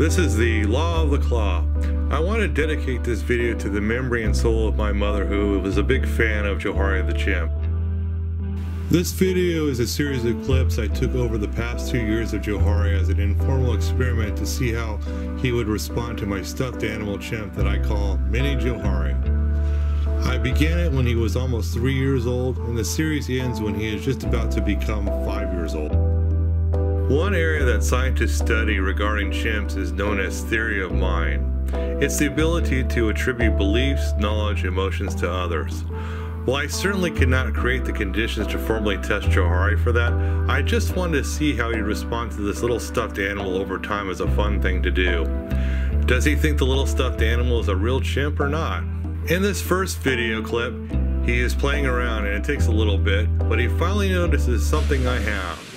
This is the Law of the Claw. I want to dedicate this video to the memory and soul of my mother who was a big fan of Johari the Chimp. This video is a series of clips I took over the past two years of Johari as an informal experiment to see how he would respond to my stuffed animal chimp that I call Mini Johari. I began it when he was almost three years old and the series ends when he is just about to become five years old. One area that scientists study regarding chimps is known as theory of mind. It's the ability to attribute beliefs, knowledge, emotions to others. While I certainly could not create the conditions to formally test Johari for that, I just wanted to see how he'd respond to this little stuffed animal over time as a fun thing to do. Does he think the little stuffed animal is a real chimp or not? In this first video clip, he is playing around and it takes a little bit, but he finally notices something I have.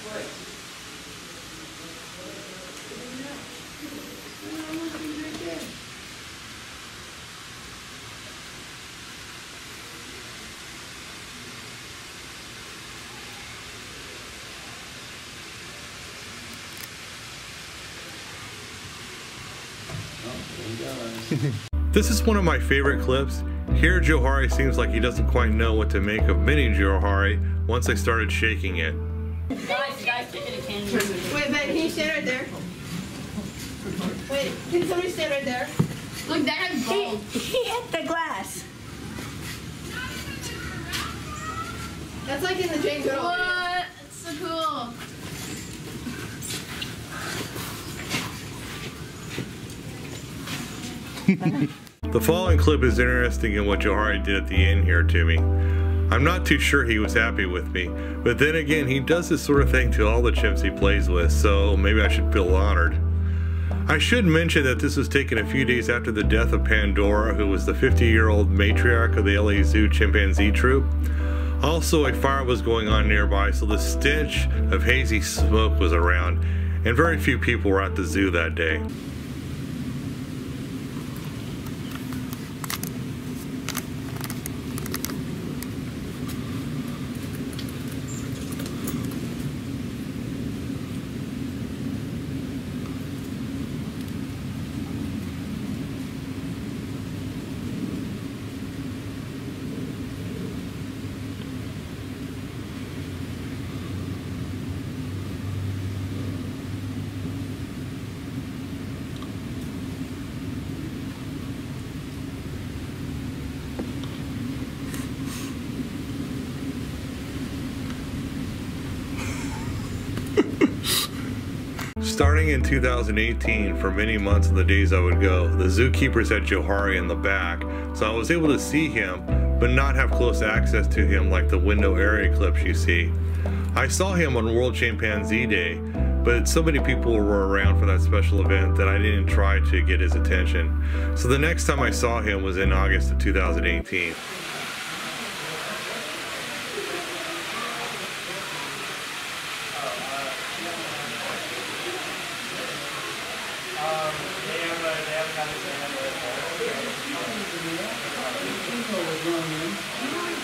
this is one of my favorite clips. Here Johari seems like he doesn't quite know what to make of mini Johari once I started shaking it. Wait, Ben, can you stand right there? Wait, can somebody stand right there? Look, that has gold. He, he hit the glass. That's like in the Jane Goodall. What? It's so cool. the following clip is interesting in what Johari did at the end here to me. I'm not too sure he was happy with me, but then again, he does this sort of thing to all the chimps he plays with, so maybe I should feel honored. I should mention that this was taken a few days after the death of Pandora, who was the 50 year old matriarch of the LA Zoo chimpanzee troupe. Also, a fire was going on nearby, so the stench of hazy smoke was around, and very few people were at the zoo that day. Starting in 2018, for many months and the days I would go, the zookeepers had Johari in the back, so I was able to see him, but not have close access to him like the window area clips you see. I saw him on World Chimpanzee Day, but so many people were around for that special event that I didn't try to get his attention. So the next time I saw him was in August of 2018.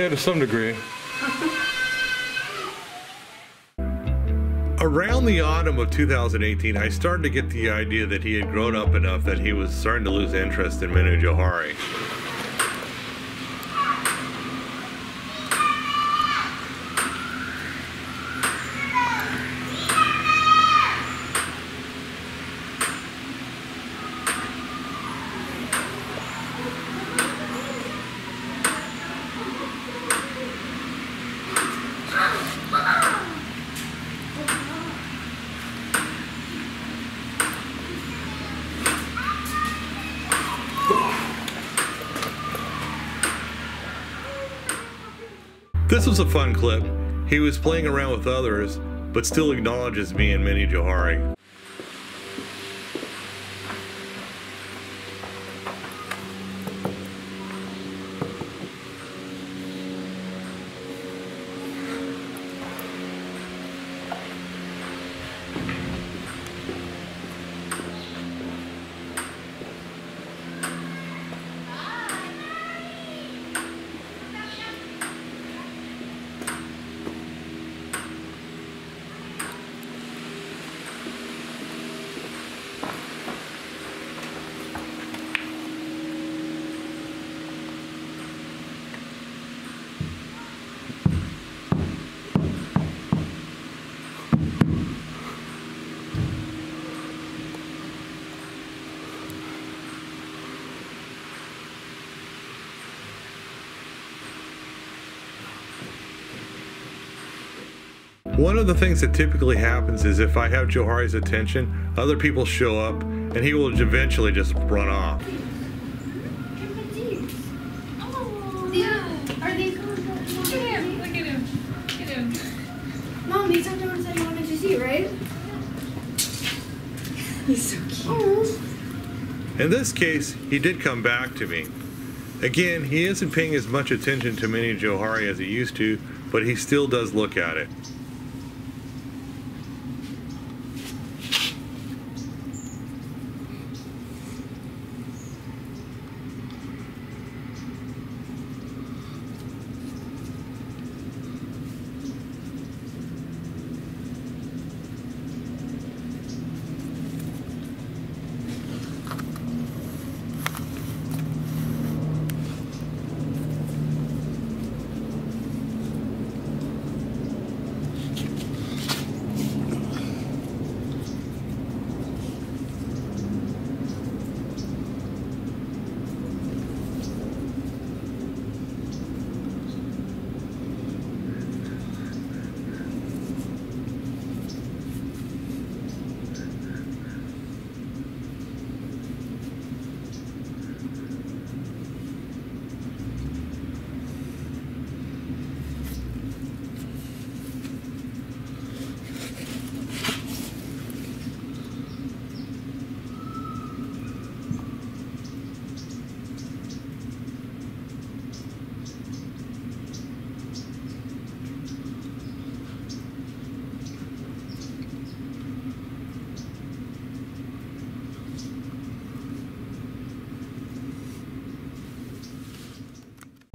Yeah, to some degree. Around the autumn of 2018, I started to get the idea that he had grown up enough that he was starting to lose interest in Mini Johari. This was a fun clip. He was playing around with others, but still acknowledges me and Mini Johari. One of the things that typically happens is if I have Johari's attention, other people show up and he will eventually just run off. Yeah. Are these? Look at him. Look at him. Look at him. Mom, these are the ones that you wanted to see, right? He's so cute. Oh. In this case, he did come back to me. Again, he isn't paying as much attention to Mini Johari as he used to, but he still does look at it.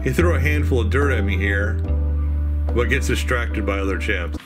He threw a handful of dirt at me here, but gets distracted by other chimps.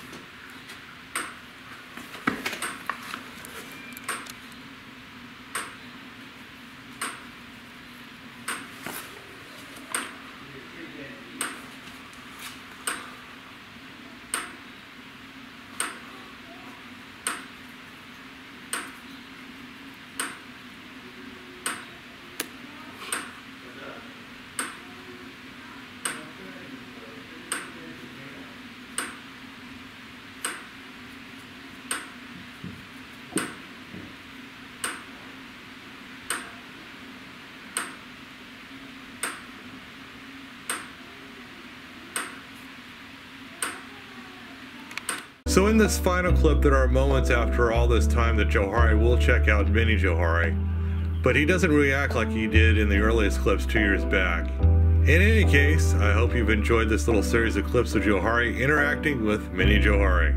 So in this final clip, there are moments after all this time that Johari will check out Mini Johari, but he doesn't react like he did in the earliest clips two years back. In any case, I hope you've enjoyed this little series of clips of Johari interacting with Mini Johari.